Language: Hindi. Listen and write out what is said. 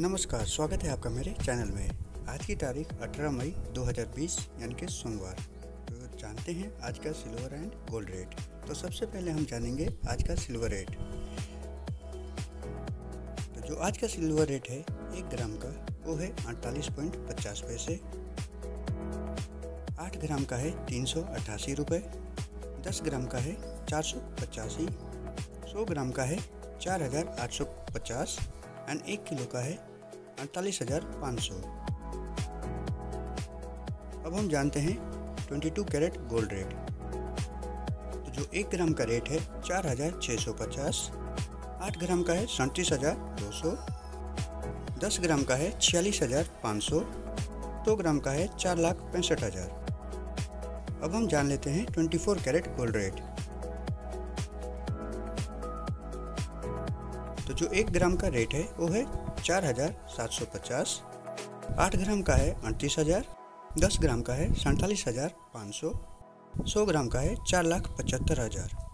नमस्कार, स्वागत है आपका मेरे चैनल में। आज की तारीख 18 मई 2020 यानी कि सोमवार। तो जानते हैं आज का सिल्वर एंड गोल्ड रेट। तो सबसे पहले हम जानेंगे आज का सिल्वर रेट। तो जो आज का सिल्वर रेट है, एक ग्राम का, वो है अड़तालीस पॉइंट पचास पैसे। आठ ग्राम का है तीन सौ अट्ठासी रुपये दस ग्राम का है चार सौ पचासी। सौ ग्राम का है चार हज़ार आठ सौ पचास। एंड एक किलो का है अड़तालीस हज़ार पाँच सौ। अब हम जानते हैं twenty two carat gold rate. तो जो एक ग्राम का रेट है चार हज़ार छः सौ पचास, आठ ग्राम का है सैंतीस हज़ार दो सौ, दस ग्राम का है छियालीस हज़ार पाँच सौ, दो ग्राम का है चार लाख पैंसठ हज़ार। अब हम जान लेते हैं twenty four carat gold rate. तो जो एक ग्राम का रेट है, वो है चार हज़ार सात सौ पचास। आठ ग्राम का है अड़तीस हज़ार, दस ग्राम का है सैंतालीस हज़ार पाँच सौ। सौ ग्राम का है चार लाख पचहत्तर हज़ार।